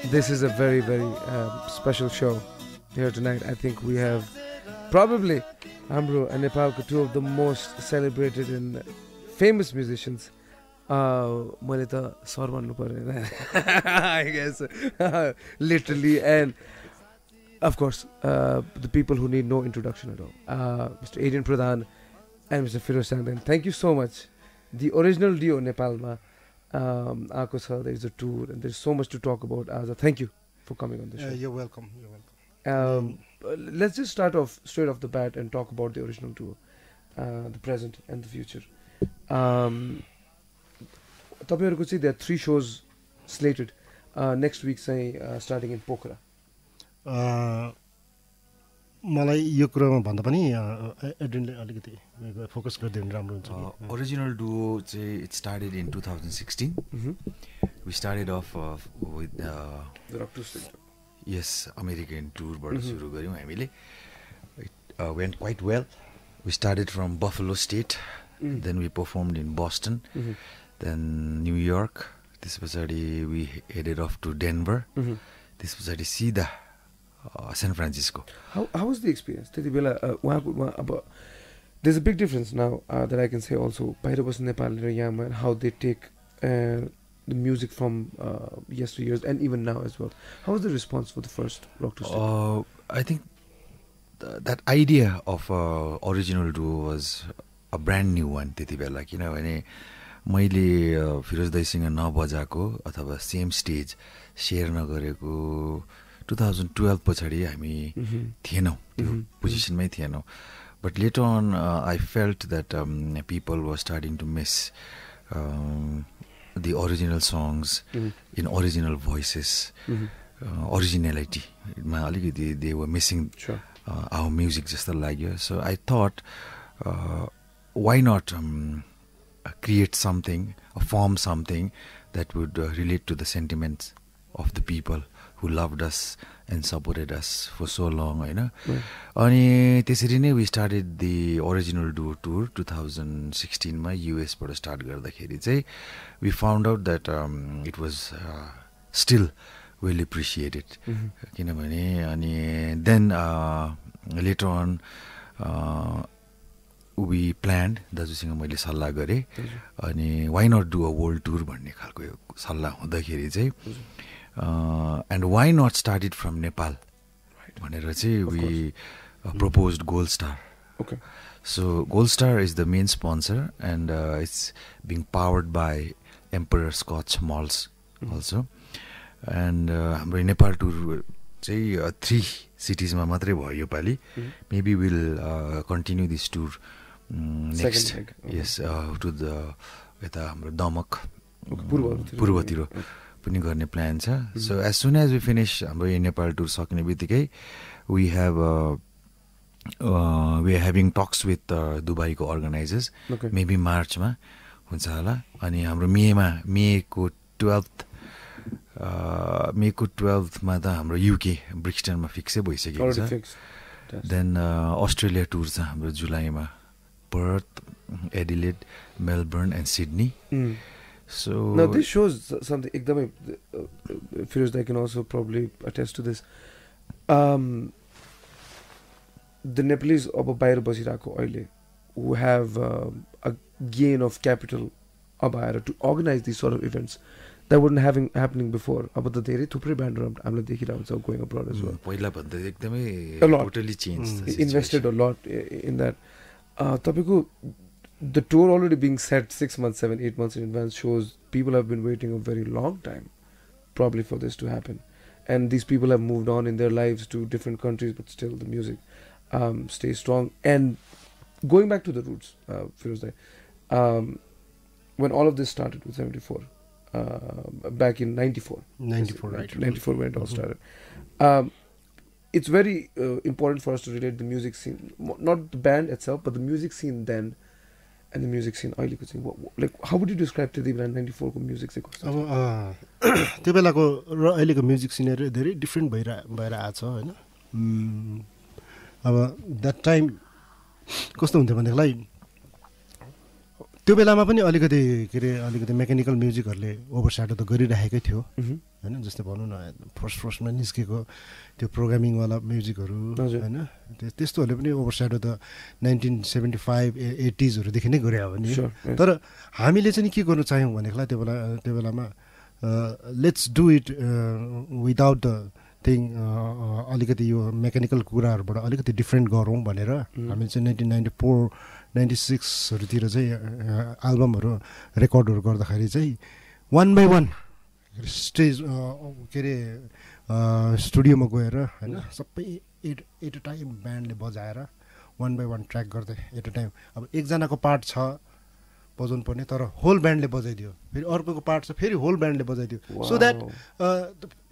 This is a very, very um, special show here tonight. I think we have probably Amro and Nepalko, two of the most celebrated and famous musicians. मैले त sir भन्नु and of course uh, the people who need no introduction at all uh, Mr. Adrian Pradhan and Mr. Firoz Sangdan thank you so much the original duo Nepalma um, आएको छ there is a tour and there's so much to talk about as a thank you for coming on the show Uh, you're welcome. You're welcome. um, uh, let's just start off straight off the bat and talk about the original tour, uh, the present and the future. Um, तपाईँहरूको चाहिँ there are three shows slated uh, next week चाहिँ uh, starting in Pokhara. Uh, मलाई यो कुरामा भन्दा पनि एड्रिनले अलिकति focus गरिदियो भने राम्रो हुन्छ। ओरिजिनल डुओ चाहिँ it started in two thousand sixteen we started off with. Yes American टुरबाट. सुरु गऱ्यौँ हामीले it went quite well we started from Buffalo State. Then we performed in Boston. Then New York त्यस पछाडि we headed off to Denver. त्यस पछाडि सिधा San Francisco How how was the experience? त्यति बेला uh, उहाँको उहाँ अब there's a big difference now uh, that I can say also बाहिर बस्ने नेपाली र यहाँमा and how they take uh, the music from uh, yesteryears and even now as well. How was the response for the first Rock Two Stage? Uh, I think th- that idea of uh, original duo was a brand new one त्यति बेला किनभने मैले uh, Firoz दाईसँग नबजाएको अथवा same stage share नगरेको two thousand twelve पछाडि हामी. थिएनौँ त्यो. पोजिसनमै थिएनौँ but later on I felt that people were starting to miss the original songs. In original voices. ओरिजिनालिटीमा अलिकति they were missing. Our music जस्तो लाग्यो so I thought why not create something from something that would relate to the sentiments of the people who loved us and supported us for so long होइन. अनि त्यसरी नै we started the original duo tour two thousand सिक्सटिनमा युएसबाट start गर्दाखेरि चाहिँ we found out that it was still well appreciated. किनभने अनि then later on we planned दाजुसँग मैले सल्लाह गरेँ। अनि why not do a world tour भन्ने खालको सल्लाह हुँदाखेरि चाहिँ and why not start it from Nepal भनेर चाहिँ we propose Gold Star Okay. So Gold Star is the main sponsor, and uh, it's being powered by Emperor Scotch Malls also. And uh, हाम्रो Nepal tour चाहिँ three सिटिजमा मात्रै भयो योपालि Mhm. Maybe will continue this tour next. Yes to the यता हाम्रो दमक पूर्वतिर। पनि गर्ने प्लान छ. So as soon as we finish हाम्रो यो नेपाल टुर सक्ने बित्तिकै we have we are having talks with दुबईको organisers. Maybe मार्चमा हुन्छ होला. अनि हाम्रो मेमा मेको टुवेल्थ मेको टुवेल्थमा त हाम्रो युके ब्रिक्सटनमा फिक्सै भइसकेको छ. देन अस्ट्रेलिया टुर छ हाम्रो जुलाईमा। Perth Adelaide Melbourne and Sydney Mm. So Now this shows something. एकदमै uh, uh, Firoz, I can also probably attest to this. Um, the Nepalese अब बाहिर बसिरहेको अहिले who have um, a gain of capital अब आएर to organize these sort of events that wouldn't having happening before अब त धेरै थुप्रै ब्यान्डहरू हामीले देखिरहेको हुन्छ going abroad as well. पहिला भन्दा एकदमै. Totally change Mm. invested a lot i- in that. Uh, तपाईँको the tour already being set six months, seven, eight months in advance shows people have been waiting a very long time, probably for this to happen. And these people have moved on in their lives to different countries, but still the music um, stays strong. And going back to the roots, uh, Firozai, um, when all of this started with 74, uh, back in 94, 94, right. 94 when it all Mhm. started. Um, it's very uh, important for us to relate the music scene, not the band itself, but the music scene then, and the music scene. अहिलेको चाहिँ like how would you describe त्यति बेला 94 को music चाहिँ कस्तो अब त्यो बेलाको र अहिलेको म्युजिक सिनहरू धेरै डिफ्रेन्ट भइरह भएर आएको छ होइन अब द्याट टाइम कस्तो हुन्थ्यो भनेदेखिलाई त्यो बेलामा पनि अलिकति के अरे अलिकति मेकानिकल म्युजिकहरूले ओभर स्याडो त गरिराखेकै थियो. होइन जस्तै भनौँ न फर्स्ट फर्स्टमा निस्केको त्यो प्रोग्रामिङवाला म्युजिकहरू। होइन त्यो- त्यस्तोहरूले पनि ओभरस्याडो त नाइन्टिन सेभेन्टी फाइभ एटिजहरूदेखि नै गरे हो भने yeah. तर हामीले चाहिँ के गर्नु चाह्यौँ भनेदेखिलाई त्यो बेला त्यो बेलामा let's do it without the thing अलिकति यो मेकानिकल कुराहरूबाट अलिकति डिफ्रेन्ट गरौँ भनेर हामीले चाहिँ नाइन्टिन नाइन्टी फोर नाइन्टी सिक्सहरूतिर चाहिँ एल्बमहरू रेकर्डहरू गर्दाखेरि चाहिँ वान बाई वान स्टेज के अरे स्टुडियोमा गएर होइन सबै एट एट अ टाइम ब्यान्डले बजाएर वान बाई वान ट्र्याक गर्दै एट अ टाइम अब एकजनाको पार्ट छ बजाउनु पर्ने तर होल ब्यान्डले बजाइदियो फेरि अर्कोको पार्ट छ फेरि होल ब्यान्डले बजाइदियो सो द्याट.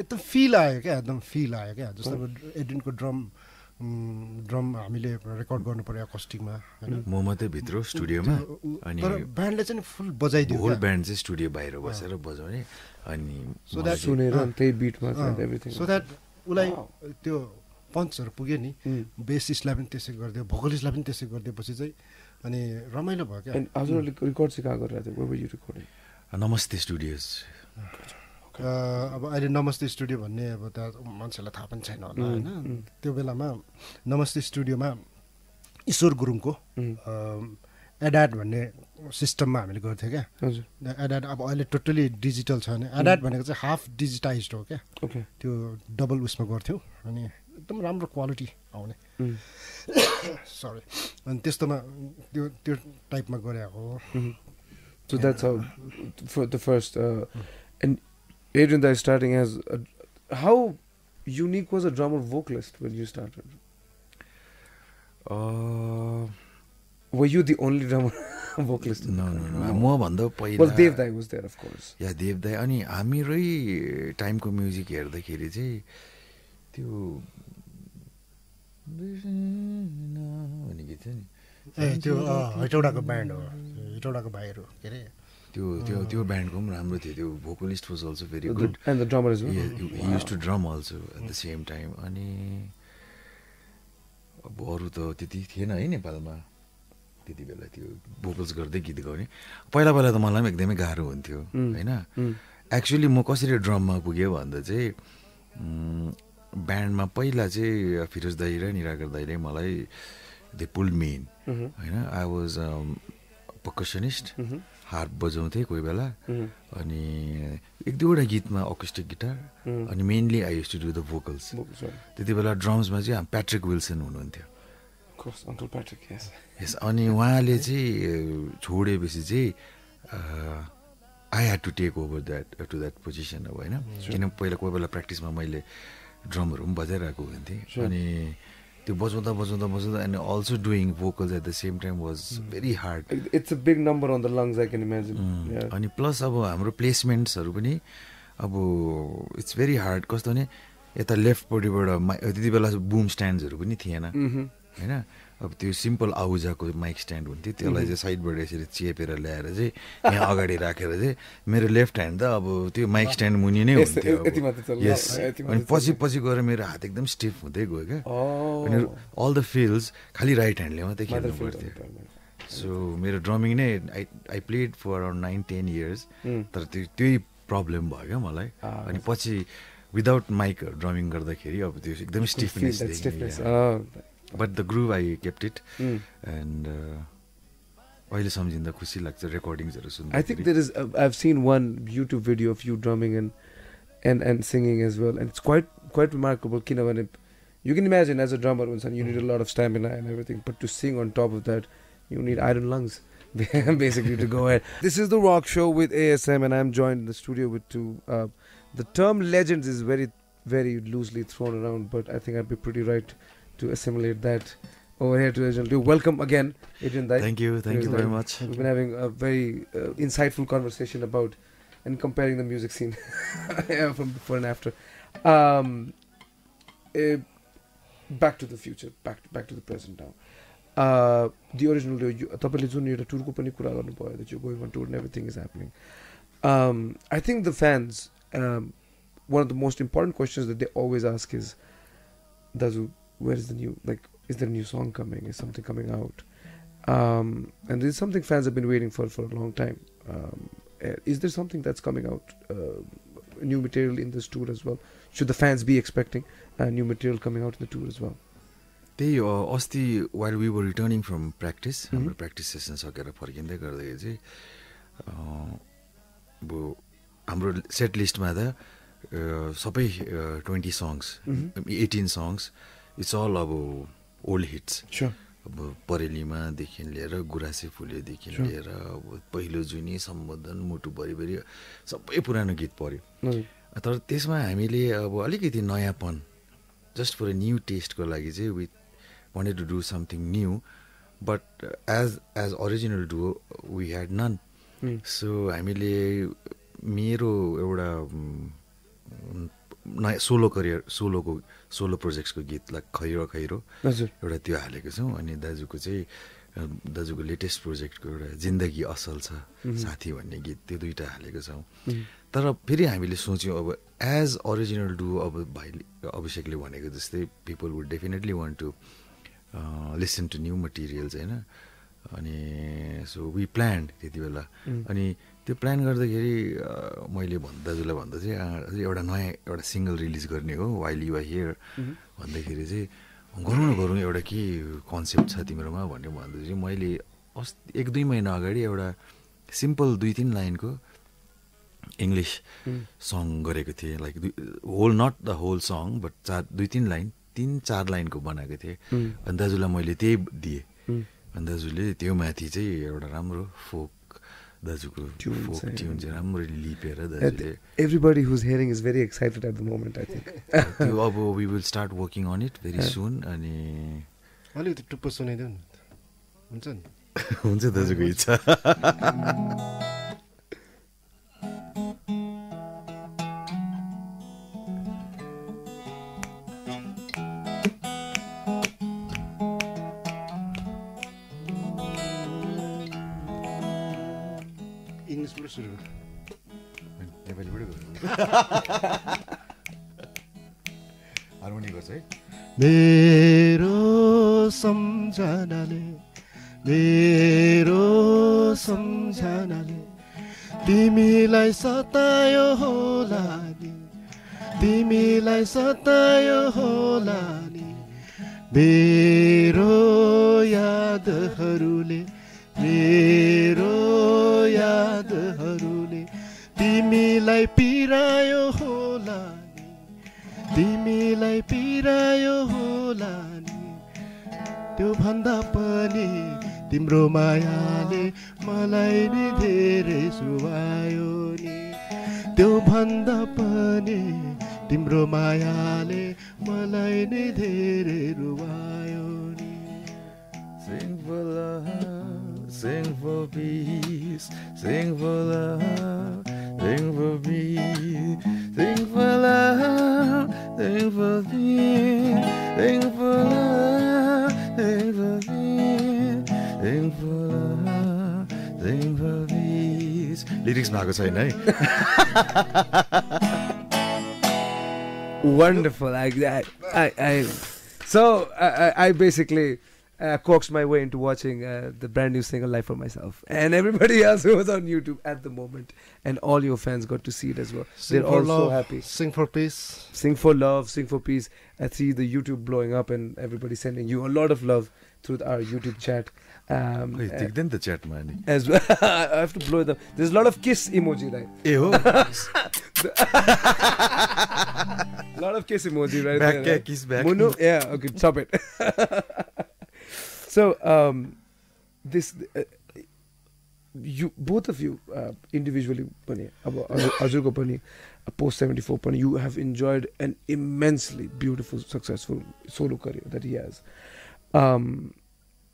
एकदम फिल आयो क्या एकदम फिल आयो क्या जस्तो अब एडिनको ड्रम ड्रम हामीले रेकर्ड गर्नु पऱ्यो अकस्टिकमा होइन? म मात्रै भित्र स्टुडियोमा। अनि तर ब्यान्डले चाहिँ फुल बजाइदियो होल। ब्यान्ड चाहिँ स्टुडियो बाहिर बसेर बजाउने। अनि that- चाहिँ- सुनेर त्यही बिटमा सो द्याट उसलाई. त्यो पन्चहरू पुग्यो नि. बेसिसलाई पनि त्यसै गरिदियो भोकलिस्टलाई पनि त्यसै गरिदिएपछि चाहिँ अनि रमाइलो भयो क्या। रेकर्ड चाहिँ कहाँ गरिरहेको थियो? नमस्ते स्टुडियोज अब अहिले नमस्ते स्टुडियो भन्ने अब त मान्छेलाई थाहा पनि छैन होला होइन. त्यो बेलामा नमस्ते स्टुडियोमा ईश्वर गुरुङको. एड्याड भन्ने सिस्टममा हामीले गर्थ्यौँ क्या। एड्याड अब अहिले टोटल्ली डिजिटल छ भने एड्याड भनेको चाहिँ हाफ डिजिटाइज हो क्या। त्यो डबल उसमा गर्थ्यौँ अनि एकदम राम्रो क्वालिटी आउने. सरी अनि त्यस्तोमा त्यो त्यो टाइपमा गरे हो. So that's how for the first uh, and Adrian Dai starting as a, how unique was a drummer vocalist when you started? Were you the only drummer vocalist? न मभन्दा पहिला Well, Dev Dai was there, of course. या देवदाई अनि हामीरै टाइमको music हेर्दाखेरि चाहिँ त्यो भन्ने गीत छ नि ए त्यो हेटौडाको ब्यान्ड हो हेटौडाको भाइहरू के अरे त्यो त्यो त्यो ब्यान्डको पनि राम्रो थियो त्यो vocalist was also very good drummer as well. Use to drum also at the same time अनि अब अरू त त्यति थिएन है नेपालमा त्यति बेला त्यो भोकल्स गर्दै गीत गाउने पहिला पहिला त मलाई पनि एकदमै गाह्रो हुन्थ्यो Mm. होइन Mm. एक्चुली म कसरी ड्रममा पुगेँ भन्दा चाहिँ ब्यान्डमा पहिला चाहिँ फिरोज दाई र निराकर दाईले मलाई दे पुल मेन. होइन आई वाज पकसनिस्ट. हार्प बजाउँथेँ कोही बेला. अनि एक दुईवटा गीतमा अकुस्टिक गिटार. अनि mainly I used to do the vocals. त्यति बेला ड्रम्समा चाहिँ हाम प्याट्रिक विल्सन हुनुहुन्थ्यो. यस अनि उहाँले चाहिँ छोडेपछि चाहिँ I had to take over that to that position अब होइन किन पहिला कोही बेला प्र्याक्टिसमा मैले ड्रमहरू पनि बजाइरहेको हुन्थेँ. अनि त्यो बजाउँदा बजाउँदा बजाउँदा अनि also doing vocals at the same time was very hard a big number on the lungs, I can imagine. Yeah. अनि प्लस अब हाम्रो प्लेसमेन्ट्सहरू पनि अब इट्स भेरी हार्ड कस्तो भने यता लेफ्टपट्टिबाट मा त्यति बेला बुम स्ट्यान्ड्सहरू पनि थिएन Mhm. होइन अब त्यो सिम्पल आउजाको माइक स्ट्यान्ड हुन्थ्यो त्यसलाई चाहिँ साइडबाट यसरी चेपेर ल्याएर चाहिँ यहाँ अगाडि राखेर चाहिँ मेरो लेफ्ट ह्यान्ड त अब त्यो माइक स्ट्यान्ड मुनि नै हुन्थ्यो यस अनि पछि पछि गएर मेरो हात एकदम स्टिफ हुँदै गयो क्या. अनि अल द फिल्स खालि राइट ह्यान्डले मात्रै खेल्नु पर्थ्यो सो मेरो ड्रमिङ नै I I played for around nine ten years. तर त्यो त्यही प्रब्लम भयो क्या मलाई. अनि पछि विदाउट माइक ड्रमिङ गर्दाखेरि अब त्यो एकदमै. Stiffness. But the groove I kept it Mm. And अहिले सम्झिँदा खुसी लाग्छ रेकर्डिङ्सहरू सुन्दा I think there is. Uh, I've seen one YouTube video of you drumming and and and singing as well, and it's quite quite remarkable. Kinavane, you can imagine as a drummer, Vincent, you need a lot of stamina and everything, but to sing on top of that, you need iron lungs. Basically, to go ahead. This is the Rock Show with ASM, and I'm joined in the studio with two. Uh, the term legends is very, very loosely thrown around, but I think I'd be pretty right to assimilate that over here to Adrian. Do welcome again, Adrian Dai. Thank you thank you Yes, very I- much We've been having a very uh, insightful conversation about and comparing the music scene yeah, from before and after. Um, uh, back to the future, back back to the present now. Uh, the original त्यो यो- तपाईँले जुन एउटा टुरको पनि कुरा गर्नुभयो that you're going on tour and everything is happening. Um, I think the fans, um, one of the most important questions that they always ask is, Dazu, where is the new, like, is there a new song coming? Is something coming out? Um, and this is something fans have been waiting for for a long time. Um, uh, is there something that's coming out uh, new material in this tour as well? Should the fans be expecting uh, new material coming out in the tour as well? त्यही हो अस्ति while we were returning from practice हाम्रो Mhm. Practice session सकेर फर्किँदै गर्दाखेरि चाहिँ अँ, अब हाम्रो सेट लिस्टमा त अ, सबै twenty songs Mhm. Eighteen songs it's all अब ओल्ड हिट्स. अब परेलीमादेखि लिएर गुराँसे फुलेदेखि. लिएर अब पहिलो जुनी सम्बोधन मुटु भरिभरि सबै पुरानो गीत पऱ्यो. तर त्यसमा हामीले अब अलिकति नयाँपन जस्ट फर न्यू टेस्टको लागि चाहिँ with wanted to do something new but as as original duo we had none Mm. So हामीले मेरो एउटा उम्, नयाँ सोलो करियर सोलोको सोलो प्रोजेक्ट्सको गीतलाई खैरो खैरो हजुर एउटा त्यो हालेको छौँ अनि दाजुको चाहिँ दाजुको लेटेस्ट प्रोजेक्टको एउटा जिन्दगी असल छ. साथी भन्ने गीत त्यो दुइटा हालेको छौँ. तर फेरि हामीले सोच्यौँ अब एज ओरिजिनल डु अब भाइले अभिषेकले भनेको जस्तै people would definitely want to listen to new materials होइन अनि सो वी प्लान त्यति बेला. अनि त्यो प्लान गर्दाखेरि मैले भन् दाजुलाई भन्दा चाहिँ एउटा नयाँ एउटा सिङ्गल रिलिज गर्ने हो वाइल यु आर हियर. भन्दाखेरि चाहिँ गरौँ न गरौँ एउटा के कन्सेप्ट छ तिम्रोमा भन्दा चाहिँ मैले अस्ति एक दुई महिना अगाडि एउटा सिम्पल दुई तिन लाइनको इङ्ग्लिस. सङ गरेको थिएँ like whole not the whole song but चार दुई तिन लाइन तिन चार लाइनको बनाएको थिएँ. अनि दाजुलाई मैले त्यही दिएँ. अनि दाजुले त्यो माथि चाहिँ एउटा राम्रो फोक दाजुको ट्युन चाहिँ राम्ररी लिपेर दाजुले। everybody who's hearing is very excited at the moment, I think. त्यो अब we will start working on it very soon अनि अलिकति टुप्पो सुनाइदेऊ न हुन्छ नि? हुन्छ दाजुको इच्छा। सुरु। नेपालीबाटै हार्मोनी गर्छ है। मेरो सम्झनाले मेरो सम्झनाले तिमीलाई सतायो होला नि तिमीलाई सतायो होला नि। मेरो यादहरूले मेरो यादहरूले तिमीलाई पिरायो होला नि। तिमीलाई पिरायो होला नि। त्यो भन्दा पनि तिम्रो मायाले मलाई नि धेरै सुहायो नि। त्यो भन्दा पनि तिम्रो मायाले मलाई नि धेरै रुवायो नि। Sing for sing for peace, sing for love, sing for peace, sing for love, sing for peace, sing for love, sing for peace. Lyrics भएको छैन है Wonderful. I, I, I, I so I, I- I basically I coaxed my way into watching uh, the brand new single Life for Myself. And everybody else who was on YouTube at the moment. And all your fans got to see it as well. Sing They're all love, so happy. Sing for peace. Sing for love. Sing for peace. I see the YouTube blowing up and everybody sending you a lot of love through our YouTube chat. Um, oh, uh, then the chat, man. As well, I have to blow it up. There's a lot of kiss emoji, right? Ew. a lot of kiss emoji, right? Back there, right? kiss back. Munu, yeah, okay, stop it. So um, this. Uh, you both of you uh, individually Pani, azur Pani, post 74 Pani, you have enjoyed an immensely beautiful successful solo career that he has. Um,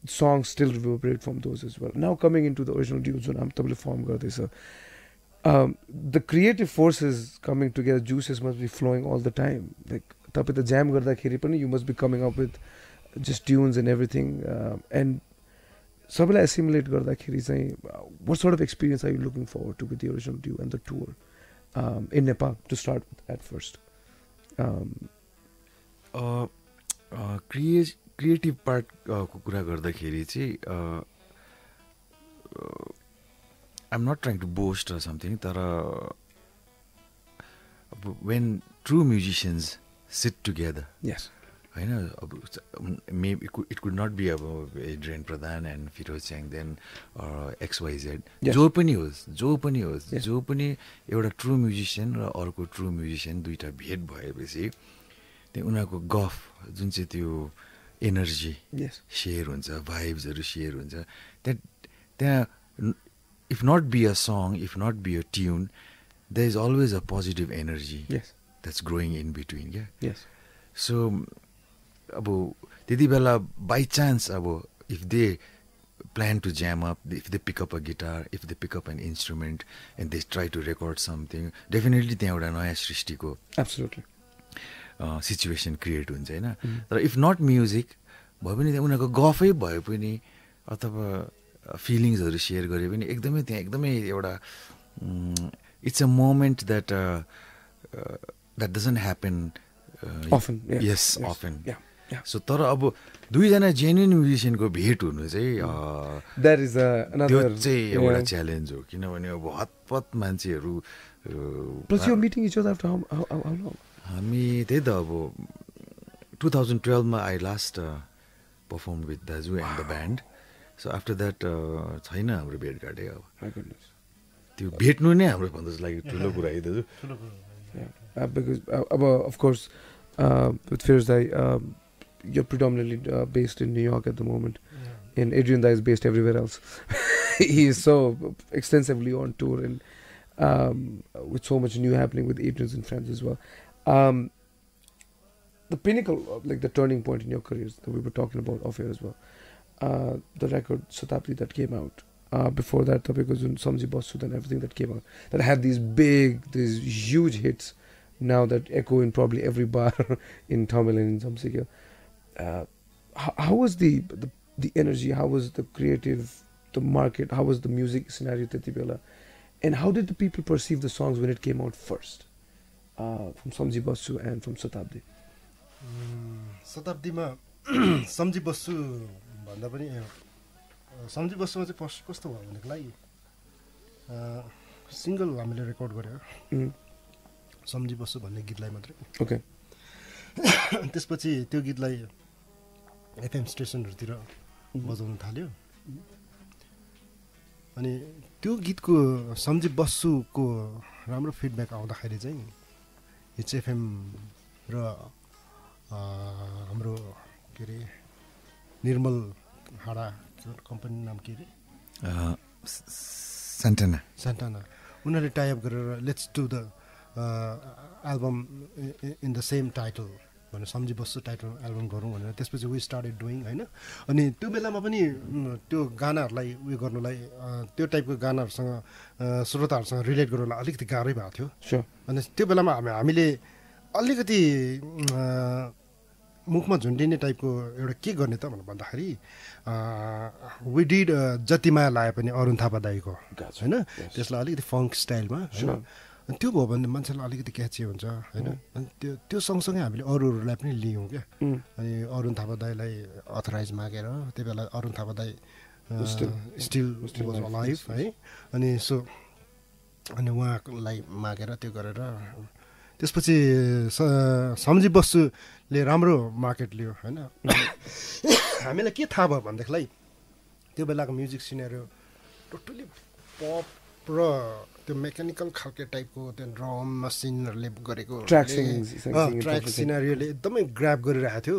songs still reverberate from those as well. Now coming into the original duo zone i'm totally form karte sir. Um, the creative forces coming together juices must be flowing all the time. Like tapita jam gardakheri pani you must be coming up with just tunes and everything. Um, and सबैलाई assimilate गर्दाखेरि चाहिँ uh, what sort of experience are you looking forward to with the original Dew and the tour um, in Nepal to start with at first? Um, क्रिए creative पार्टको कुरा गर्दाखेरि चाहिँ I'm not trying to boast something तर when true musicians sit together Yes. होइन अब may it could not be अब Adrian Pradhan and Firoj Chyang then X Y Z Yes. जो पनि होस् जो पनि होस्. जो पनि एउटा ट्रु म्युजिसियन र अर्को ट्रु म्युजिसियन दुइटा भेट भएपछि त्यहाँ उनीहरूको गफ जुन चाहिँ त्यो एनर्जी. सेयर हुन्छ भाइब्सहरू सेयर हुन्छ त्यहाँ त्यहाँ if not be a song if not be a tune the is always a positive energy. That's growing in between क्या Yes. सो अब त्यति बेला बाई चान्स अब if they plan to jam up if they pick up a guitar if they pick up an instrument and they try to record something definitely त्यहाँ एउटा नयाँ सृष्टिको. Situation create हुन्छ होइन Mhm. तर इफ नट म्युजिक भए पनि त्यहाँ उनीहरूको गफै भए पनि अथवा फिलिङ्सहरू सेयर गरे पनि एकदमै त्यहाँ एकदमै एउटा it's a moment that that doesn't happen as often. So तर अब दुईजना जेन्युन म्युजिसियनको भेट हुनु चाहिँ uh, त्यो. चाहिँ एउटा. च्यालेन्ज हो किनभने अब हतपत मान्छेहरू? हामी त्यही त अब टु थाउजन्ड टुवेल्भमा आई लास्ट पर्फर्म विथ दाजु and the band so after that छैन हाम्रो भेटघाटै अब. त्यो भेट्नु नै हाम्रो भन्दा लागि ठुलो कुरा है दाजु Yeah. Uh, because, uh, of course, with Firdausi, you're predominantly uh, based in New York at the moment, and Adrian is based everywhere else. he is so extensively on tour and um, with so much new happening with Adrian's and friends as well. Um, the pinnacle, of, like the turning point in your careers that we were talking about off air as well. Uh, the record Satabdi that came out. Uh, before that, the because Samji Basu and everything that came out that had these big, these huge hits now that echo in probably every bar in Tamil and in Samsiga. Uh, how, how was the, the the energy? How was the creative, the market? How was the music scenario Tetibela? And how did the people perceive the songs when it came out first? Uh, from Samji Basu and from Satabdi. शताब्दीमा सम्झी बस्छु भन्दा पनि सम्झी बस्छुमा चाहिँ first कस्तो भयो भनेदेखिलाई सिङ्गल हामीले रेकर्ड गऱ्यो Mm. सम्झी बस्छु भन्ने गीतलाई मात्रै Okay. त्यसपछि त्यो गीतलाई एफएम स्टेसनहरूतिर बजाउन थाल्यो। अनि त्यो गीतको सम्झी बस्छुको राम्रो फिडब्याक आउँदाखेरि चाहिँ हिच एफएम र हाम्रो के अरे निर्मल हाडा कम्पनी नाम के अरे? सान्टाना। सान्टाना। उनीहरूले टाइप गरेर let's do the album in the same title भनेर सम्झी बस्छु टाइटल एल्बम गरौँ भनेर त्यसपछि वी स्टार्टेड डुइङ होइन अनि त्यो बेलामा पनि त्यो गानाहरूलाई उयो गर्नुलाई त्यो टाइपको गानाहरूसँग श्रोताहरूसँग रिलेट गर्नुलाई अलिकति गाह्रै भएको थियो Sure. अनि त्यो बेलामा हामी हामीले अलिकति मुखमा झुन्डिने टाइपको एउटा के गर्ने त भनेर भन्दाखेरि वी डिड जति माया लाए पनि अरुण थापा दाईको. होइन. त्यसलाई अलिकति फङ्क स्टाइलमा होइन. अनि त्यो भयो भने मान्छेलाई अलिकति क्याची हुन्छ होइन? अनि त्यो त्यो सँगसँगै हामीले अरूहरूलाई पनि लियौँ क्या. अनि अरुण थापा दाईलाई अथराइज मागेर त्यो बेला अरुण थापा दाई स्टिल वाज yes, है? अनि सो अनि उहाँलाई मागेर त्यो गरेर त्यसपछि सम्झी बस्छुले राम्रो मार्केट लियो होइन? हामीलाई के थाहा भयो भनेदेखिलाई त्यो बेलाको म्युजिक सिनेरियो टोटली पप र त्यो मेकानिकल खालको टाइपको त्यो ड्रम मसिनहरूले गरेको ट्र्याक. सिनेरियोले एकदमै ग्राप गरिरहेको थियो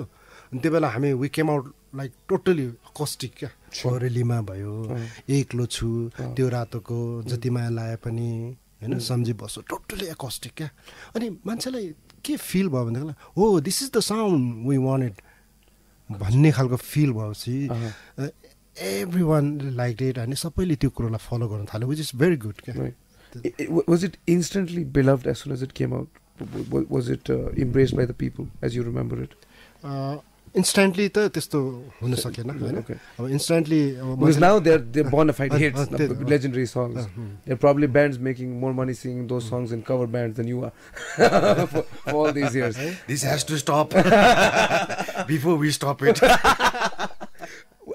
अनि त्यो बेला हामी we came out like totally acoustic क्या Sure. रेलीमा भयो। एक्लो छु। त्यो रातोको जति माया लाए पनि होइन सम्झी बस्छु टोटली एकस्टिक क्या अनि मान्छेलाई के फिल भयो भनेदेखिलाई हो this is the sound we wanted भन्ने खालको फिल भएपछि. एभ्री वान लाइक इट होइन सबैले त्यो कुरोलाई फलो गर्न थाल्यो विच इज भेरी गुड क्या Right. I- I- wa- was it instantly beloved as soon as it came out? W- w- Was it uh, embraced by the people as you remember it? Instantly त त्यस्तो हुन सकेन होइन Okay. अब instantly Because now they're they're bona fide Uh, hits, uh, uh, they- legendary songs. Uh, hmm. There are probably bands making more money singing those songs in cover bands than you are for, for all these years. This has to stop before we stop it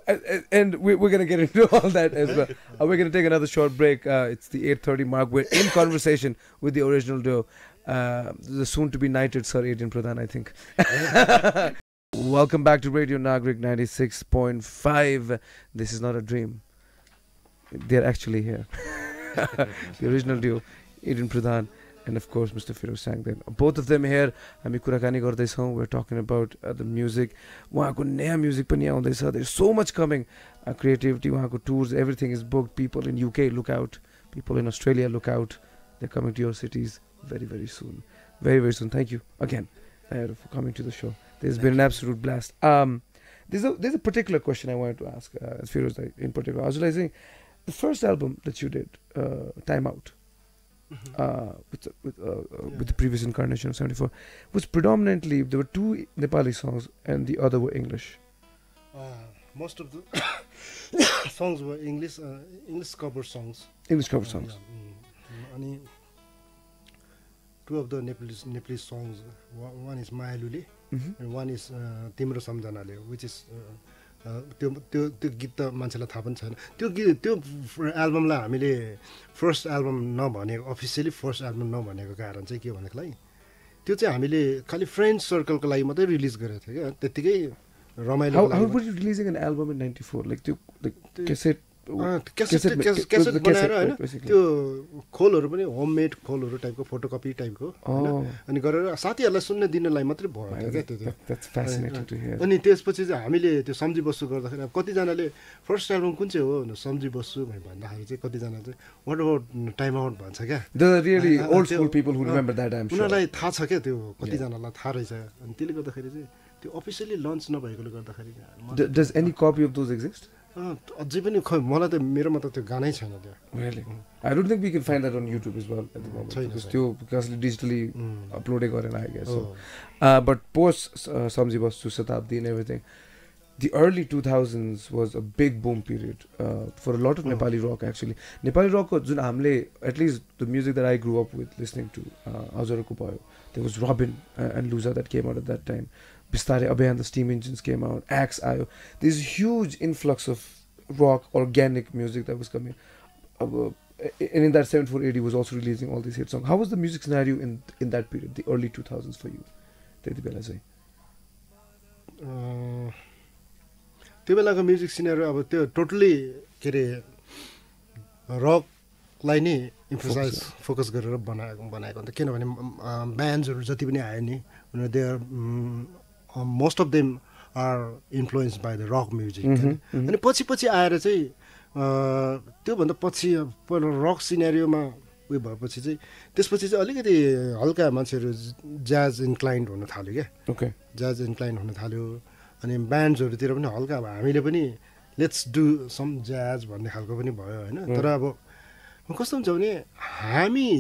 And- and- And we, we're gonna get into all that as well. Uh, we're gonna take another short break. Uh, it's the 8:30 mark. We're in conversation with the original duo. uh, the soon to be knighted Sir Adrian Pradhan, I think. Welcome back to Radio Nagrik 96.5. This is not a dream. They're actually here. the original duo, Adrian Pradhan and of course Mr. Firoz Sangden. Both of them here. हामी कुराकानी गर्दैछौँ we're talking about uh, the music. उहाँको नयाँ music पनि आउँदैछ there's so much coming. Uh, creativity, उहाँको tours, everything is booked. People in UK look out. People in Australia look out. They're coming to your cities very, very soon. Very, very soon. Thank you again uh, for coming to the show. There's been an absolute blast. Um, there's a there's a particular question I wanted to ask uh, as Firoz like, in particular. I was realizing the first album that you did, uh, Time Out, uh, with the, with, uh, uh, with the previous incarnation of 74 was predominantly there were two Nepali songs and the other were English. Most of the songs were English English cover songs English cover songs. अनि two of the Nepalese Nepalese songs one is मायालुले Mhm. And one is तिम्रो सम्झनाले which is त्यो त्यो त्यो गीत त मान्छेलाई थाहा पनि छैन त्यो गीत त्यो एल्बमलाई हामीले फर्स्ट एल्बम नभनेको अफिसियली फर्स्ट एल्बम नभनेको कारण चाहिँ के भनेदेखिलाई त्यो चाहिँ हामीले खालि फ्रेन्ड सर्कलको लागि मात्रै रिलिज गरेको थियो क्या त्यत्तिकै रमाइलो album in 94? Like, the, like त्यो- cassette? क्यासेट क्यासेट क्यासेट बनाएर होइन. त्यो खोलहरू पनि होममेड खोलहरू टाइपको फोटोकपी टाइपको अनि गरेर साथीहरूलाई सुन्ने दिनलाई मात्रै भयो क्या त्यो. अनि त्यसपछि चाहिँ हामीले त्यो सम्झी बस्छु गर्दाखेरि अब कतिजनाले फर्स्ट एल्बम कुन चाहिँ हो सम्झी बस्छु भन्दाखेरि चाहिँ कतिजना चाहिँ वाट अबाउट टाइम आउट भन्छ क्या. उनीहरूलाई थाहा छ क्या त्यो कतिजनालाई थाहा रहेछ। अनि त्यसले गर्दाखेरि चाहिँ त्यो अफिसियली लन्च नभएकोले गर्दाखेरि अझै पनि खै मलाई त मेरोमा त त्यो गानै छैन त्यो। I don't think win find on YouTube is well त्यो कसले डिजिटली अपलोडै गरेन गरेर आगे but post सम्झिबस्ताब्दी everything the early two thousand was a big boom period for lot of Nepali rock actually Nepali रकको जुन हामीले at least the music that I grew up with listening to हजुरको भयो they was Robin and Looza that came that time Bistare Abhay and the Steam Engines came out, Axe Ayo. There's huge influx of rock, organic music that was coming. Uh, and in that 7480 was also releasing all these hit songs. How was the music scenario in in that period, the early 2000s for you? त्यति बेला चाहिँ त्यो बेलाको music सिनहरू अब त्यो totally के अरे रकलाई नै इम्फोसाइज फोकस गरेर बनाएको बनाएको अन्त किनभने ब्यान्ड्सहरू जति पनि आयो नि उनीहरू they are most of them are influence by the rock music. अनि पछि पछि आएर चाहिँ अँ, त्योभन्दा पछि पहिला रक सिनेरियोमा उयो भएपछि चाहिँ त्यसपछि चाहिँ अलिकति हल्का मान्छेहरू ज्याज इन्क्लाइन्ड हुन थाल्यो क्या। ओके ज्याज इन्क्लाइन हुन थाल्यो। अनि ब्यान्ड्सहरूतिर पनि हल्का अब हामीले पनि लेट्स डु सम ज्याज भन्ने खालको पनि भयो होइन। Mm. तर अब कस्तो हुन्छ भने हामी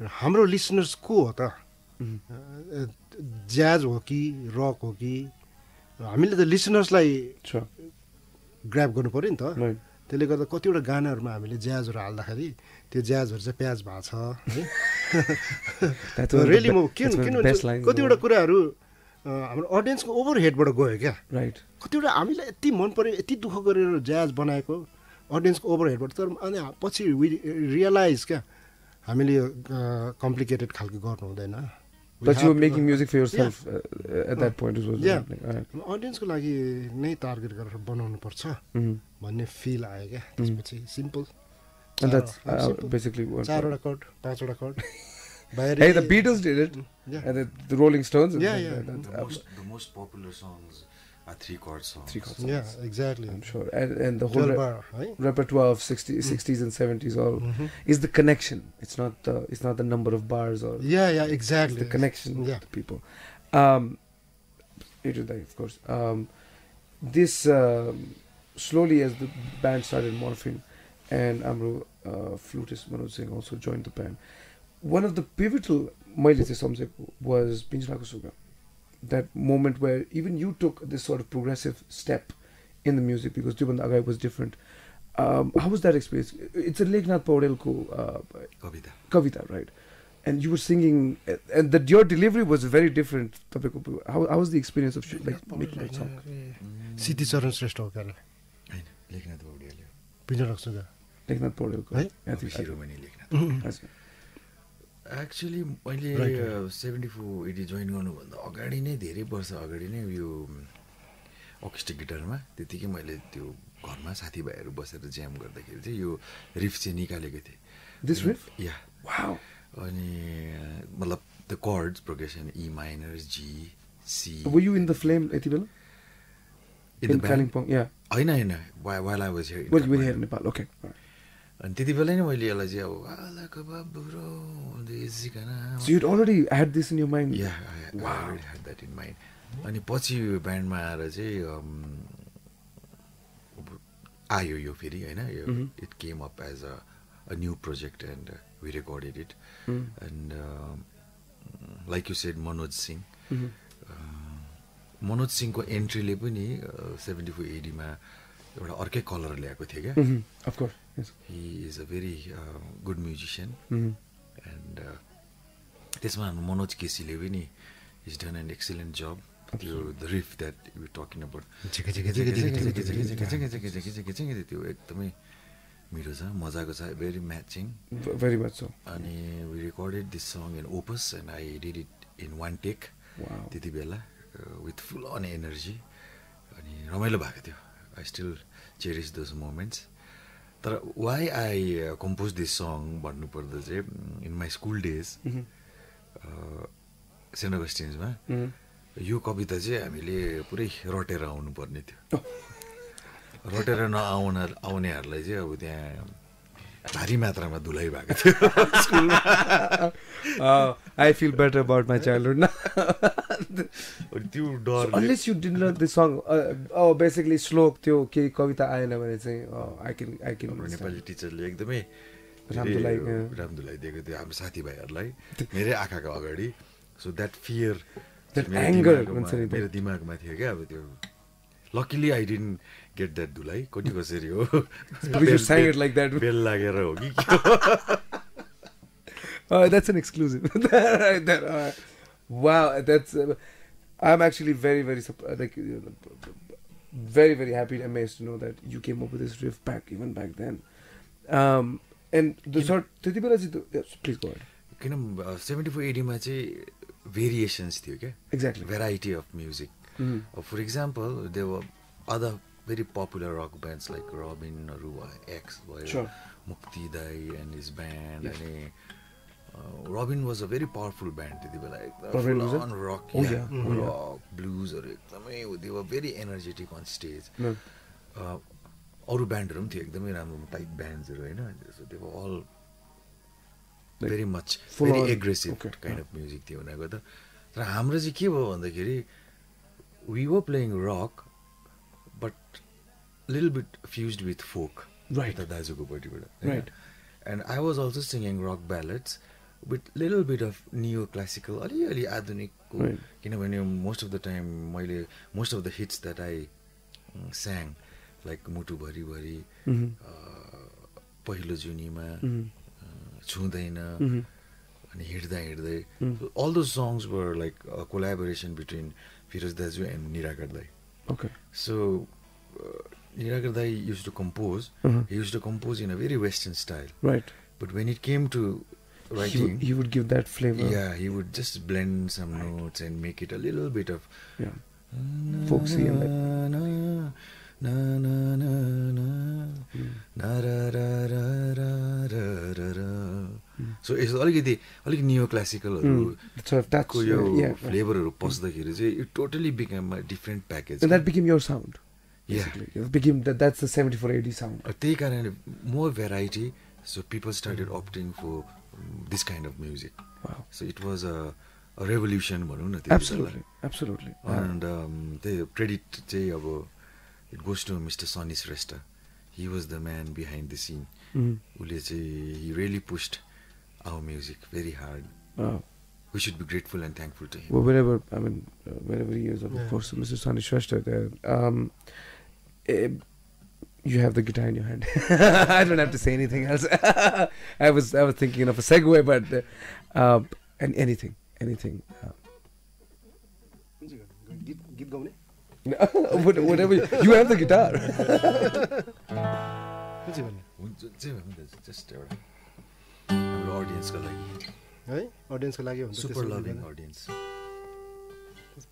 हाम्रो लिसनर्स को हो त? ज्याज हो कि रक हो कि हामीले त लिसनर्सलाई. ग्राप गर्नु पऱ्यो नि त. त्यसले गर्दा कतिवटा गानाहरूमा हामीले ज्याजहरू हाल्दाखेरि त्यो ज्याजहरू चाहिँ प्याज भएको छ है रियली म किन किन कतिवटा. कुराहरू हाम्रो अडियन्सको ओभर हेडबाट गयो क्या Right. कतिवटा हामीलाई यति मन पऱ्यो यति दुःख गरेर ज्याज बनाएको अडियन्सको ओभर हेडबाट तर अनि पछि रियलाइज क्या हामीले यो कम्प्लिकेटेड खालको गर्नु हुँदैन But you were making music for yourself uh, at that point as well. Yeah. Alright. अडियन्सको लागि नै टार्गेट गरेर बनाउनु पर्छ Mhm. भन्ने फिल आयो क्या त्यसपछि simple And that's uh, simple. basically what. चारवटा कट पाँचवटा cut Hey, the Beatles did it, Yeah. and the, the Rolling Stones. and Yeah, that- yeah. that- The most, the most popular songs A three chord song. Three chord. Yeah, exactly. I'm sure. And, and the whole repertoire of 60, mm-hmm. mm. 60s and 70s all mm-hmm. is the connection. It's not the it's not the number of bars or Yeah, yeah, exactly. the connection yeah. with people. Um today, of course. Um, this um, slowly as the band started morphing and Amru uh, flutist Manoj Singh also joined the band. One of the pivotal Maile was Pinjla Kusuga. That moment where even you took this sort of progressive step in the music because Juban Agai was different. Um, how was that experience? It's a Leknath Paudel uh, Kavita. kavita, right? And you were singing, and that your delivery was very different. तपाईँको how, how was the experience of like making that song? Siddhicharan Shrestha हो कारण होइन Lekhnath पौड्यालले पिन्जर रक्सुगा Leknath Paudel. है? Shiromani Lekhnath actually मैले. Seventy four eighty join गर्नुभन्दा अगाडि नै धेरै वर्ष अगाडि नै यो अर्केस्ट्रिक गिटारमा त्यतिकै मैले त्यो घरमा साथीभाइहरू बसेर ज्याम गर्दाखेरि चाहिँ यो रिफ चाहिँ निकालेको थिएँ This riff? या. अनि अ, मतलब the chords progression E minor G C you in the flame यति बेला? Yeah. होइन होइन while I was Well, you were अनि त्यति बेला नै मैले यसलाई चाहिँ अब अनि पछि ब्यान्डमा आएर चाहिँ आयो यो फेरि होइन? यो. It came up as a new project and we recorded it. And like you said Manoj Singh. Manoj सिंहको एन्ट्रीले पनि सेभेन्टी फोर एडीमा एउटा अर्कै कलर ल्याएको थियो क्या? Mhm. He is a very good musician Mhm. And त्यसमा हाम्रो मनोज केसीले पनि इज डन एन एक्सिलेन्ट जब त्यो the riff that you talking about त्यो एकदमै मिठो छ मजाको छ भेरी म्याचिङ much so. अनि we recorded this song in Opus and I did it in one take. त्यति बेला विथ फुल अन एनर्जी अनि रमाइलो भएको थियो I still cherish those moments तर why I compose this song भन्नुपर्दा चाहिँ in my school days. Saint अगस्टिन्समा. यो कविता चाहिँ हामीले पुरै रटेर आउनुपर्ने थियो Oh. रटेर नआउन आउनेहरूलाई चाहिँ अब त्यहाँ भारी मात्रामा धुलाइ भएको थियो स्कुलमा Uh, I feel better about त्यो डर didn't learn the song, uh, oh, basically श्लोक त्यो केही कविता आएन भने चाहिँ I can हाम्रो understand. नेपाली टिचरले एकदमै रामदुलाई, दिएको थियो हाम्रो साथीभाइहरूलाई मेरै आँखाको अगाडि। सो द्याट फियर नि मेरो दिमागमा थियो क्या अब त्यो। Luckily I didn't get that धुलाई कति कसरी हो? Like that. बेल लागेर हो कि के हो? Oh, there. Uh, wow, that's. Uh, I'm actually very, very. Like, you know, very, very happy and amazed to know that you came up with this riff back, even back then. Um, and the sort. त्यति बेला चाहिँ त्यो- yes, please go ahead. किन seventy four एडीमा चाहिँ variations थियो क्या Exactly. Variety of music Mhm. For example they were other very popular rock bands like रबिनहरू भयो एक्स भयो Sure. मुक्ति दाई एन्ड हिज ब्यान्ड Yes. अनि Robin was a very powerful band त्यति बेला? एकदम रक. रक ब्लुजहरू एकदमै they were very energetic on stage. अरू ब्यान्डहरू पनि थियो एकदमै राम्रो टाइट ब्यान्ड्सहरू होइन they were all very much very aggressive kind of music थियो उनीहरूको त तर हाम्रो चाहिँ के भयो भन्दाखेरि we were playing rock but little bit fuse with folk Right. त दाजुको पट्टिबाट Right. And I was also singing rock ballads with little bit of neo classical अलिअलि आधुनिकको. किनभने मोस्ट अफ द टाइम मैले most of the hits that I sang like मुटुभरिभरि Mhm. पहिलो जुनीमा Mhm. अ, छुँदैन Mhm. अनि हिँड्दा हिँड्दै. All though songs were like collaboration between Firoz दाजु एन्ड निराकर दाई Okay. सो निराकर दाई use to compose. Use to compose in a very western style Right. But when it came to He, writing would- he would give that flavor. Yeah, he would just blend some notes and make it a little bit of Yeah. Folksy and like- na na na na na Mm. na ra ra ra ra ra ra ra. So यस्तो अलिकति अलिक नियो क्लासिकलहरू Mm. Sort of touch. को यो uh, yeah. फ्लेभरहरू पस्दाखेरि चाहिँ it totally become a different package And that became your sound. Yeah. Basically. It became that. That's the 74 AD sound. त्यही कारणले more variety so people started opting for this kind of music Wow. So it was a revolution भनौँ न. Uh, and त्यही credit चाहिँ अब it goes to mister Sunny Shrestha he was the man behind the scene. उसले चाहिँ he really pushed our music very hard Wow. We should be grateful and thankful to him Well, whenever I mean, uh, whenever he is, of Yeah. course, Mr. Sani Shrestha there. Um, eh, you have the guitar in your hand. I don't have to say anything else. I was I was thinking of a segue, but uh, uh, and anything, anything. Uh, whatever you, you have the guitar. हुन्छ एउटा हाम्रो अडियन्सको लागि है अडियन्सको लागि हो भने त सुपर लभिङ गर्दैन। अडियन्स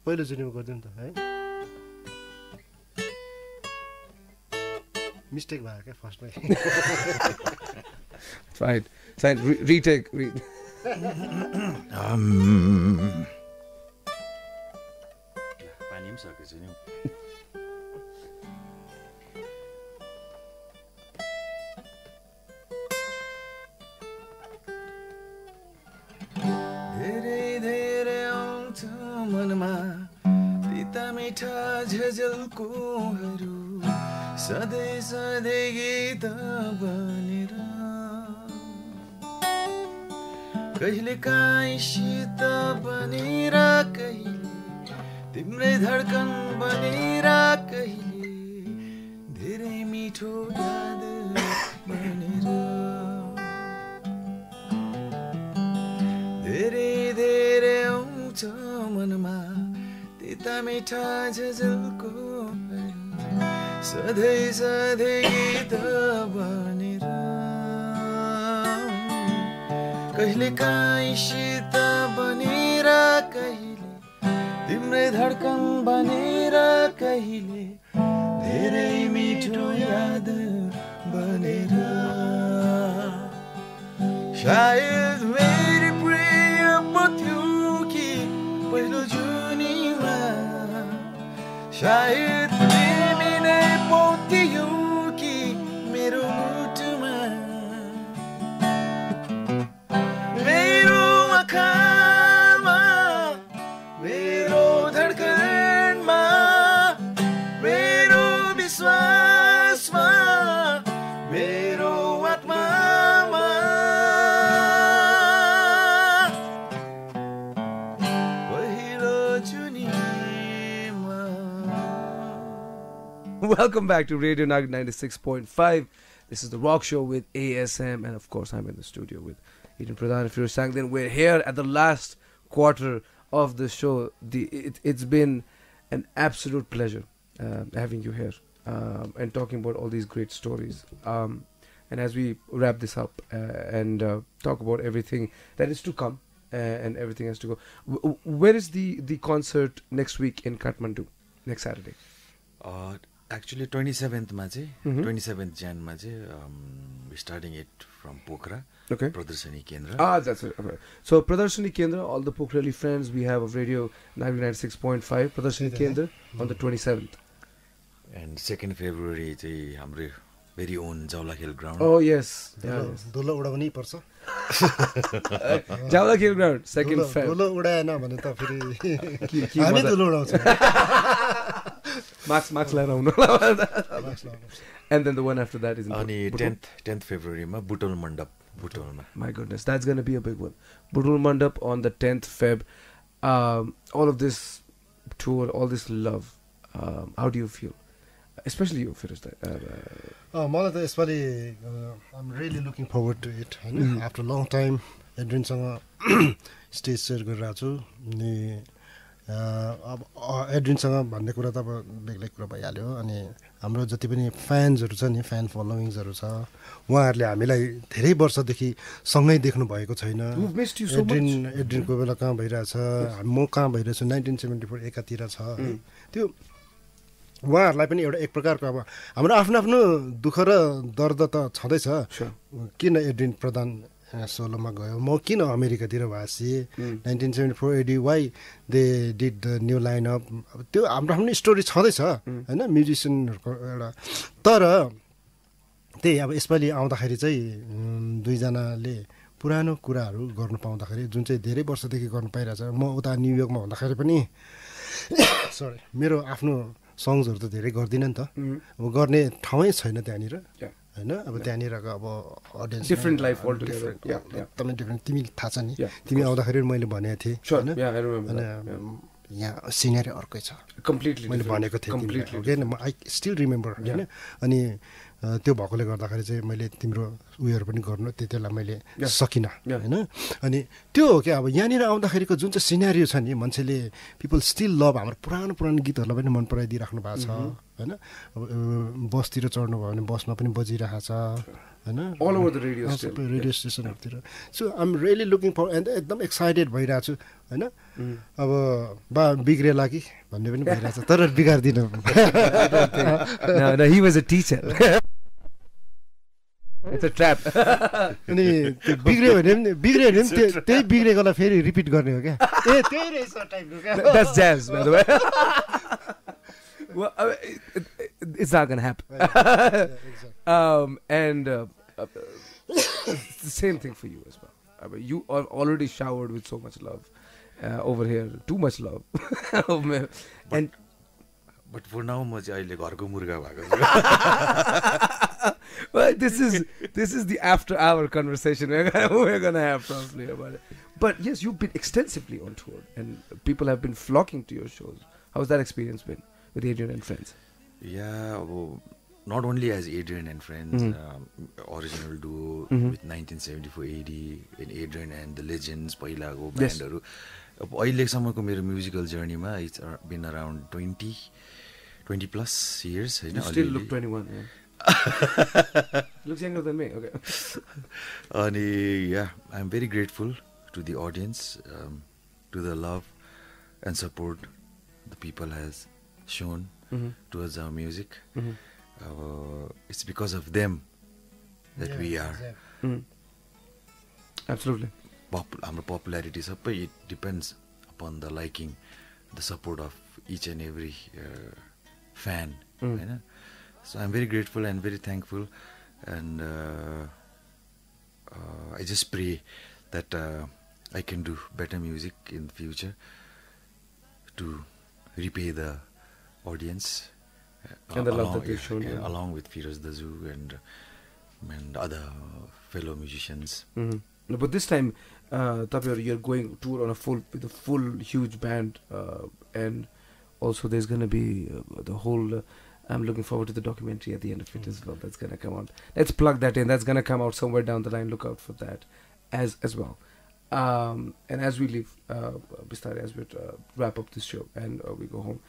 पहिलोचोटिमा गरिदिउँ त है मिस्टेक भयो क्या फर्स्टमै. Re- retake. Re- पानी पनि सकेको छु नि मनमा तिता मिठा झझल्कोहरू सधैँ सधैँ गीत बनेर। कहिले काहीँ शीत बनेर कहिले तिम्रै धड्कन बनेर कहिले धेरै मिठो याद बनेर। धेरै धेरै आउँछ मनमा तिता मिठा झझल्को सधैँ सधैँ गीत बनेर कहिले काहीँ शीत बनेर कहिले तिम्रै धड्कन बनेर कहिले धेरै मिठो याद बनेर सायद मेरी प्रिय पथ्यो कि पहिलो जुनीमा सायद Welcome back to Radio Nag 96.5. This is the Rock Show with ASM, and of course, I'm in the studio with Eden Pradhan and Firoz Sangdin. We're here at the last quarter of the show. The it, It's been an absolute pleasure um, having you here um, and talking about all these great stories. Um, and as we wrap this up uh, and uh, talk about everything that is to come uh, and everything has to go, w- where is the, the concert next week in Kathmandu, next Saturday? Actually twenty सेभेन्थमा चाहिँ twenty seventh जेनमा चाहिँ starting it from Pokhara प्रदर्शनी केन्द्र so प्रदर्शनी केन्द्र all the पोखराली friends we have radio ninety nine six point five प्रदर्शनी केन्द्र on the twenty seventh and second February चाहिँ हाम्रो भेरी ओन जाउला खेल ग्राउन्ड ओ यस धुलो उडाउनै पर्छ जाउला खेल ग्राउन्ड सेकेन्ड फेब्रुअरी धुलो उडाएन भने त फेरि हामी धुलो उडाउँछौँ Max Max लाएर आउनु And then the one after that is in अनि. टेन्थ टेन्थ फेब्रुअरीमा बुटोल मण्डप बुटोलमा My goodness, that's going to be a big one. Budul Mandap on the 10th Feb. Um, all of this tour, all this love. Um, how do you feel? Especially you, Firoz. Uh, uh, अँ, मलाई त यसपालि I'm really looking forward to it होइन after long time एड्रिनसँग stage share गरिरहेको छु अनि अँ, अब एड्रिनसँग भन्ने कुरा त अब बेग्लै कुरा भइहाल्यो अनि हाम्रो जति पनि फ्यान्सहरू छ नि फ्यान फलोइङ्सहरू छ उहाँहरूले हामीलाई धेरै वर्षदेखि सँगै देख्नु भएको छैन. एड्रिन एड्रिन कोही बेला कहाँ भइरहेछ? म कहाँ भइरहेछु? नाइन्टिन सेभेन्टी फोर एकातिर छ। है त्यो उहाँहरूलाई पनि एउटा एक प्रकारको अब हाम्रो आफ्नो आफ्नो दुःख र दर्द त छँदैछ. किन एड्रिन प्रधान सोलोमा गयो म किन अमेरिकातिर भाँसिएँ nineteen seventy four AD why they did the new line up अब त्यो हाम्रो आफ्नो स्टोरी छँदैछ होइन म्युजिसियनहरूको एउटा तर त्यही अब यसपालि आउँदाखेरि चाहिँ दुईजनाले पुरानो कुराहरू गर्नु पाउँदाखेरि जुन चाहिँ धेरै वर्षदेखि गर्नु पाइरहेछ म उता न्युयोर्कमा हुँदाखेरि पनि सरी मेरो आफ्नो सङ्ग्सहरू त धेरै गर्दिनँ नि त अब गर्ने ठाउँै छैन त्यहाँनिर. होइन अब त्यहाँनिरको अब अडियन्स. Yeah, yeah. एकदमै डिफ्रेन्ट तिमी थाहा छ नि तिमी आउँदाखेरि मैले भनेको थिएँ. होइन? यहाँ सिनेरी अर्कै छ Completely. मैले. भनेको थिएँ. तिमीलाई, होइन आई स्टिल रिमेम्बर होइन अनि त्यो भएकोले गर्दाखेरि चाहिँ मैले तिम्रो उयोहरू पनि गर्नु त्यति बेला मैले. सकिनँ. होइन अनि त्यो हो क्या अब यहाँनिर आउँदाखेरिको जुन चाहिँ सिनेरियो छ नि मान्छेले पिपल स्टिल लभ हाम्रो पुरानो पुरानो गीतहरूलाई पनि मन पराइदिइराख्नु भएको छ होइन अब अ, बसतिर चढ्नुभयो भने बसमा पनि बजिरहेको छ होइन अँ, still. सबै radio स्टेसनहरूतिर so I'm really looking for and एकदम एक्साइटेड भइरहेको छु होइन Mm. अब बा बिग्रेला कि भन्ने पनि भइरहेको छ तर बिगार्दिनँ no, no, he was a teacher. it's a trap. अनि त्यो बिग्रियो भने पनि बिग्रियो भने पनि त्यो त्यही बिग्रेकोलाई फेरि रिपिट गर्ने हो क्या ए त्यही रहेछ टाइपको क्या That's jazz, by the way. well, I mean, it, it, it's not gonna happen. um, and uh, uh, it's the same thing for you as well. I mean, you are already showered with so much love uh, over here, too much love. Oh, man. and but for now म चाहिँ अहिले घरको मुर्गा भएको छु well, this is this is the after hour conversation we're gonna, we're gonna have probably about it. But yes, you've been extensively on tour, and people have been flocking to your shows. How's that experience been with Adrian and friends? या अब not only as Adrian and friends Mhm. Original do Mhm. With nineteen seventy four AD and Adrian and the legends पहिलाको. ब्यान्डहरू अब अहिलेसम्मको मेरो musical जर्नीमा it's been around twenty twenty plus years होइन You still अलिअलि। look 21. Yeah. Looks younger than me. Okay. अनि या I am very grateful to the audience to the love and support the people has shown. Towards our music. अब it's because of them that we are. Absolutely. Pop हाम्रो popularity सबै it depends upon the liking the support of each and every Fan Mm. होइन so I'm very grateful and very thankful and I just pray that I can do better music in the future to repay the audience And the love that they've shown, yeah. along with Firoz Dazu and and other fellow musicians. Mhm. No, but this time, uh, Tapir, you're going tour on a full with a full huge band, uh, and also there's gonna be uh, the whole. Uh, I'm looking forward to the documentary at the end of it as well. That's gonna come out. Let's plug that in. That's gonna come out somewhere down the line. Look out for that, as as well. Um, and as we leave, uh, Bistari, as we uh, wrap up this show and uh, we go home,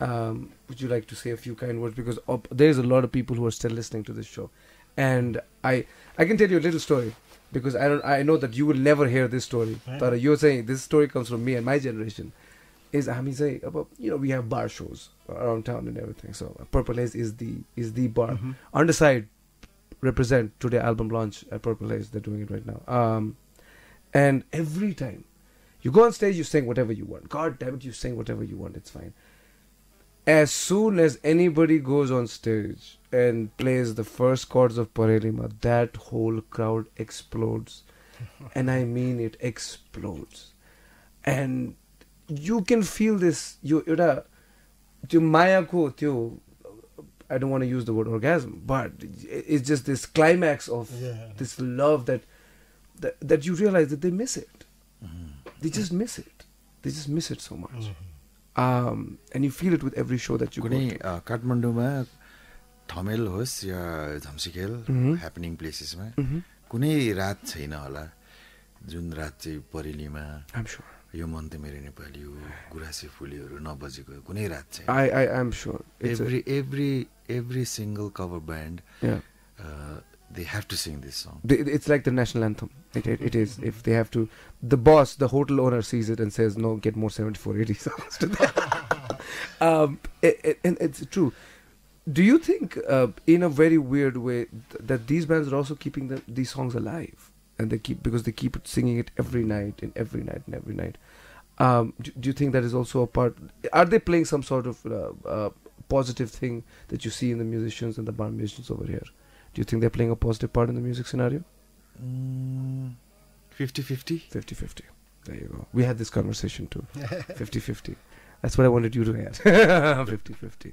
um, would you like to say a few kind words? Because op- there's a lot of people who are still listening to this show, and I I can tell you a little story because I don't I know that you will never hear this story. Right. Tara, you're saying this story comes from me and my generation. Is I mean say about you know we have bar shows around town and everything. So uh, Purple Haze is the is the bar. Mhm. Underside represent today album launch at Purple Haze. They're doing it right now. Um, and every time you go on stage, you sing whatever you want. God damn it, you sing whatever you want. It's fine. As soon as anybody goes on stage and plays the first chords of Parelima, that whole crowd explodes. and I mean it explodes. And you can feel this. You, एउटा त्यो मायाको त्यो I don't want to use the word orgasm, but it's just this climax of Yeah. this love that, that that you realize that they miss it. Mhm. They just miss it. They just miss it so much. Mhm. Um, and you feel it with every show that you go कुनै काठमाडौँमा थमेल होस् या Jhamsikhel Mhm. Happening प्लेसेसमा Mhm. कुनै रात छैन होला जुन रात चाहिँ परेलीमा I'm sure. यो मन त मेरो नेपाली हो गुराँसे फुलीहरू नबजेको कुनै रात छैन I I am sure. It's a- every every every single cover band yeah. They have to sing this song They, it's like the national anthem. It, it, it is. If they have to, the boss, the hotel owner sees it and says, "No, get more 7480 songs to that." um, it, it, and it's true. Do you think, uh, in a very weird way, th- that these bands are also keeping the, these songs alive, and they keep because they keep singing it every night and every night and every night. Um, do, do, you think that is also a part? Are they playing some sort of uh, uh, positive thing that you see in the musicians and the band musicians over here? Do you think they're playing a positive part in the music scenario? Mm, 50 50? 50 50. There you go. We had this conversation too. 50 50. That's what I wanted you to add. 50 50.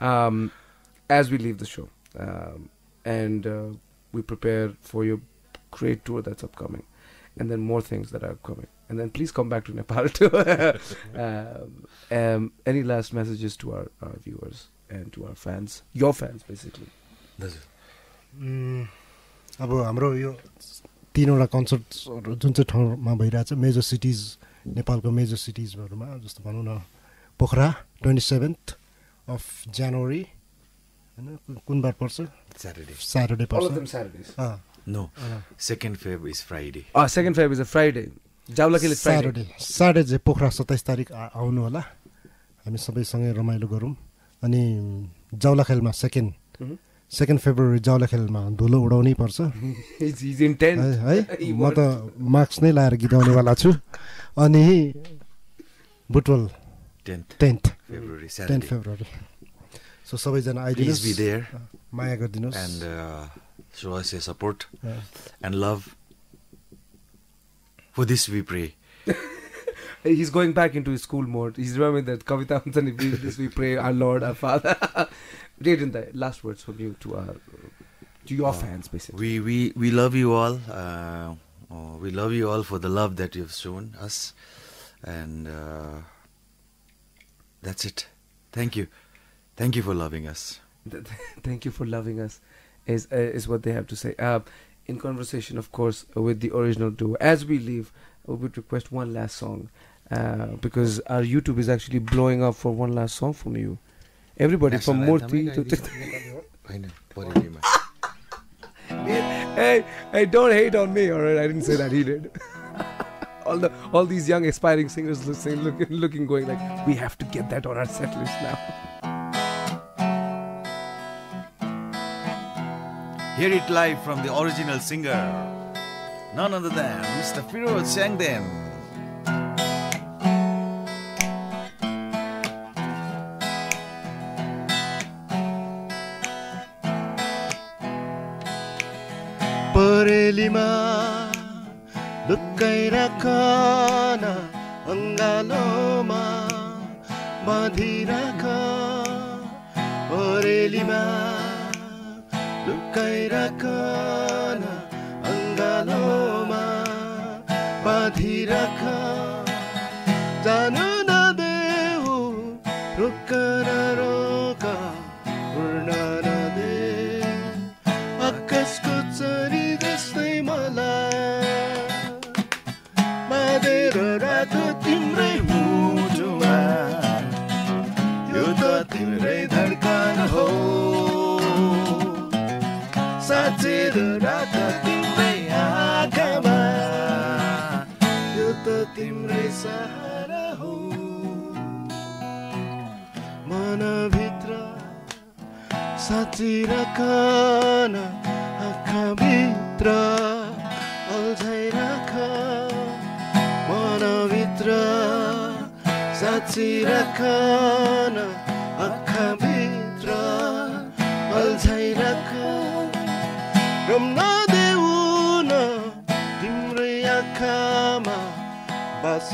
Um, as we leave the show um, and uh, we prepare for your great tour that's upcoming and then more things that are coming. And then please come back to Nepal too. um, um, any last messages to our, our viewers and to our fans? Your fans, basically. अब हाम्रो यो तिनवटा कन्सर्टहरू जुन चाहिँ ठाउँमा भइरहेछ major cities नेपालको major सिटिजहरूमा जस्तो भनौँ न Pokhara twenty seventh of January होइन कुन- बार पर्छ Saturday. स्याटरडे All of पर्छ them Saturdays. अँ, No, second Feb is Friday. Ah, second Feb is a Friday. Javlakil is Friday. Saturday Saturday चाहिँ पोखरा सत्ताइस तारिक आ- आउनु होला हामी सबैसँगै रमाइलो गरौँ अनि जाउलाखेलमा सेकेन्ड Mhm. सेकेन्ड फेब्रुअरी जाउलाखेलमा धुलो उडाउनै पर्छ. है म त मार्क्स नै लाएर गीत गाउनेवाला छु अनि Butwal 10th tenth February, tenth Saturday. February so सबैजना Please be आइदिनुहोस् there माया गरिदिनुहोस् and uh, show us your support Yeah. and love. For this we pray. He's going back into his school mode. He's remembering that Kavita Hamsani, we, this we pray, our Lord, our Father. Rajendra, last words from you to our, to your Uh, fans, basically. We we we love you all. Uh, uh, we love you all for the love that you've shown us, and uh, that's it. Thank you, Thank you for loving us. Thank you for loving us, is uh, is what they have to say. Uh, in conversation, of course, with the original duo. As we leave, we would request one last song, uh, because our YouTube is actually blowing up for one last song from you. Everybody from Murthy to. hey, hey, don't hate on me, all right? I didn't say that. He did. all the all these young aspiring singers listening, looking, looking, going like, we have to get that on our set list now. Hear it live from the original singer, none other than Mr. Firoz Shangden. Parelima, Lukkay rakana Angaloma madhi Madhiraka parelima. लुक्कै राखन अङ्गालोमा बाँधिराख। जानु साँची राखन आँखाभित्र अल्झाइ राख मनभित्र साँची राखन आँखाभित्र अल्झाइ राख रम्न देऊ न तिम्रै आँखामा बास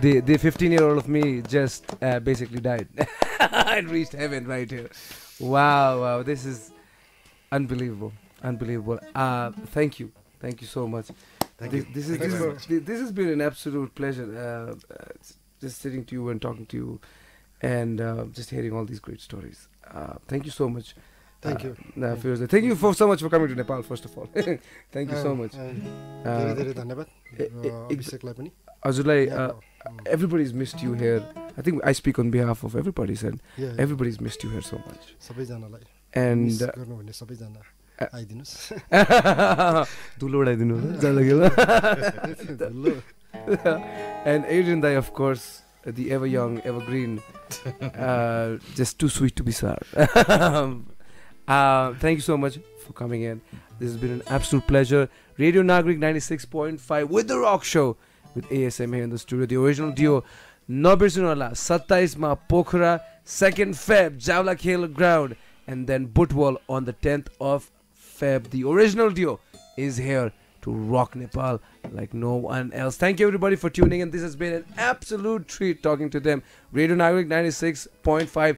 the the 15 year old of me just uh, basically died. And reached heaven right here. Wow wow this is unbelievable unbelievable. Uh thank you thank you so much. Thank this, you this is this, this, has been an absolute pleasure. Uh, uh just sitting to you and talking to you, and uh, just hearing all these great stories. Uh, thank you so much. Thank uh, you. uh, Firoz. Thank you for so much for coming to Nepal. First of all, thank you so much. धेरै Uh, धेरै धन्यवाद अभिषेकलाई पनि हजुरलाई uh, everybody's missed you here. I think I speak on behalf of everybody. Said yeah, everybody's missed you here so much. सबैजनालाई And uh, गर्नु भने सबैजना uh, आइदिनुहोस् धुलो उडाइदिनु and Adrian Dai, of course, the ever young, evergreen, uh, just too sweet to be sour. uh, thank you so much for coming in. This has been an absolute pleasure. Radio Nagrik 96.5 with The Rock Show with ASM here in the studio. The original duo, Nobirsunola, 27 Ma Pokhara, 2nd Feb, Javla Khel Ground, and then Butwal on the 10th of Feb. The original duo is here to rock Nepal like no one else. Thank you everybody for tuning in. This has been an absolute treat talking to them. Radio Nagrik 96.5